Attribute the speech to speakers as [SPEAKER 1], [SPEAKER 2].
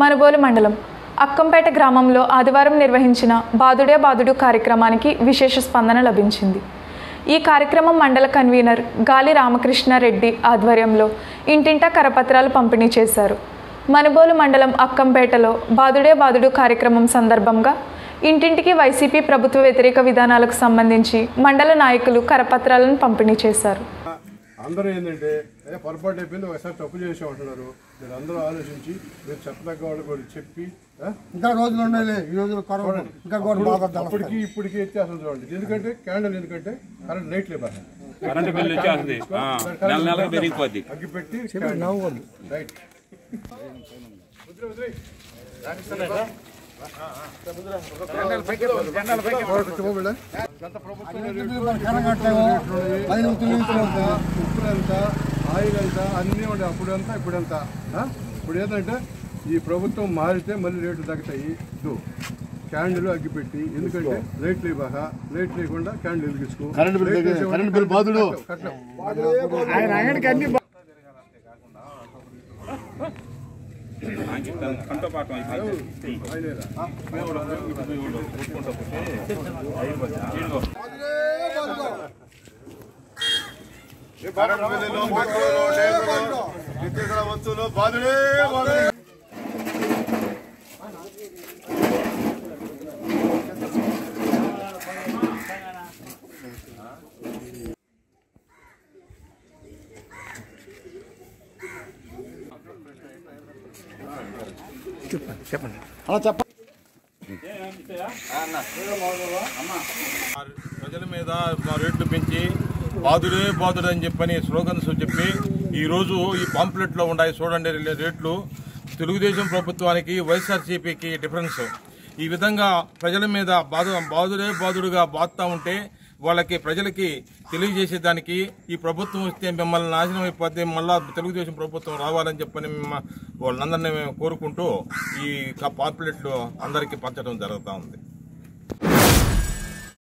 [SPEAKER 1] మనుబోలు మండలం. అక్కంపేట గ్రామంలో ఆదివారం నిర్వహించిన బాదుడే బాదుడు కార్యక్రమానికి విశేష స్పందన లభించింది. ఈ కార్యక్రమం మండల కన్వీనర్ గాలి రామకృష్ణారెడ్డి ఆధ్వర్యంలో ఇంటింటా కరపత్రాలు పంపిణీ చేశారు. మనుబోలు మండలం అక్కంపేటలో బాదుడే బాదుడు కార్యక్రమం సందర్భంగా ఇంటింటికి వైసీపీ ప్రభుత్వ వ్యతిరేక విధానాలకు సంబంధించి మండల నాయకులు కరపత్రాలను పంపిణీ చేశారు.
[SPEAKER 2] అందరూ ఏంటంటే అదే పొరపాటు అయిపోయింది ఒకసారి తప్పు చేసి ఉంటున్నారు. మీరు అందరూ ఆలోచించి మీరు చెప్పదగ్గ వాళ్ళు కూడా చెప్పి?
[SPEAKER 3] ఇంకా రోజులు ఉండాలి ఈ రోజులు కరోనా. ఇంకా
[SPEAKER 2] అప్పటికి ఇప్పటికి వ్యత్యాసం చూడండి. ఎందుకంటే క్యాండిల్ ఎందుకంటే కరెంట్ లైట్ లేబర్
[SPEAKER 4] కరెంటు బిల్లు వచ్చేస్తుంది ఆ, నెల నెలకు పెరిగిపోద్ది.
[SPEAKER 2] అగ్గి పెట్టి రైట్
[SPEAKER 3] అది నువ్వు తెలియదు
[SPEAKER 2] ఎంత ఆయిల్ ఎంత అన్నీ ఉండే అప్పుడు ఎంత ఇప్పుడు ఎంత ఇప్పుడు ఏంటంటే ఈ ప్రభుత్వం మారితే మళ్ళీ రేట్లు తగ్గుతాయి ఇదో క్యాండిల్ అగ్గిపెట్టి ఎందుకంటే లైట్ లేబాక లైట్ లేకుండా క్యాండిల్ వెలిగించుకో
[SPEAKER 3] కరెంట్ బిల్
[SPEAKER 2] లైట్
[SPEAKER 3] దగ్గర-
[SPEAKER 2] వేసేవాడు
[SPEAKER 3] కరెంట్ బిల్ బాధుడు. చెప్పండి చెప్పండి అలా చెప్పండి
[SPEAKER 5] ప్రజల మీద మా రేట్లు పెంచి బాధుడే బాదుడు అని చెప్పని స్లోగన్స్ చెప్పి ఈ రోజు ఈ పాంప్లెట్లో ఉన్నాయి. చూడండి రేట్లు. తెలుగుదేశం ప్రభుత్వానికి వైఎస్ఆర్సీపీకి డిఫరెన్స్ ఈ విధంగా ప్రజల మీద బాధ బాధుడే బాధుడుగా బాదుతా ఉంటే వాళ్ళకి ప్రజలకి తెలియజేసేదానికి ఈ ప్రభుత్వం వస్తే మిమ్మల్ని నాశనం అయిపోతే మళ్ళా తెలుగుదేశం ప్రభుత్వం రావాలని చెప్పని మిమ్మ- వాళ్ళందరినీ మేము కోరుకుంటూ ఈ పాంప్లెట్లు అందరికీ పంచడం జరుగుతూ ఉంది.